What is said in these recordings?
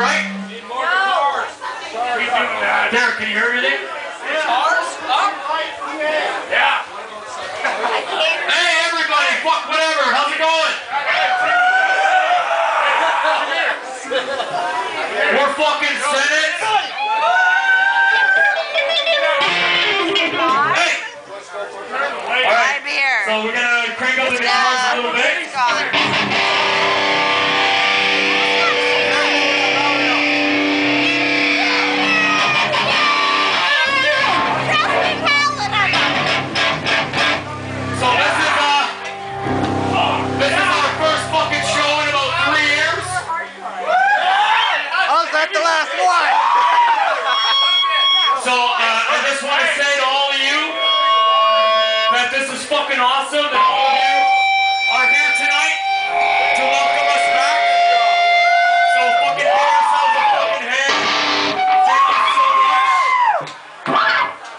Derek, can you hear everything? Yeah. Hey, everybody, fuck whatever. How's it going? We're fucking Senate. Hey. All right. I'm here. So we're gonna crank up the guitars a little bit. At the last one. So uh, I just want to say to all of you that this is fucking awesome. That all of you are here tonight to welcome us back. So fucking give yourselves a fucking hand. Thank you so much.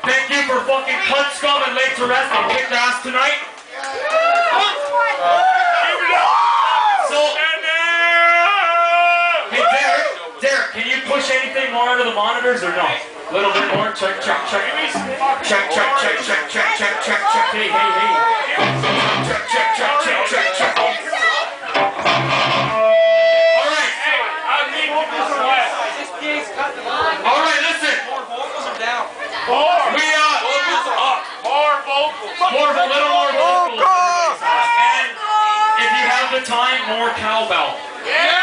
Thank you for fucking cunt scum and late to rest and kicked ass tonight. So, hey Derek, Derek, can you push anything more into the monitors or no? A little bit more. Check, check, check. Check, check, check, check, check, check, check, check. Hey, hey, hey. Check, check, check, check, check, check. All right. All right, listen. We uh, more, a little more vocals. And if you have the time, more cowbell. And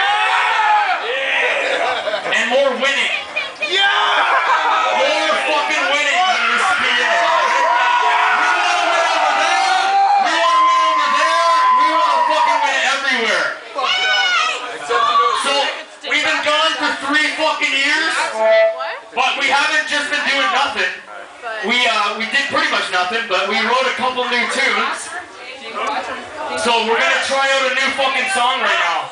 but we haven't just been doing nothing. We uh we did pretty much nothing, but we wrote a couple new tunes. So we're gonna try out a new fucking song right now.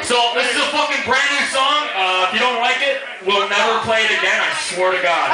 So this is a fucking brand new song. Uh, if you don't like it, we'll never play it again. I swear to God.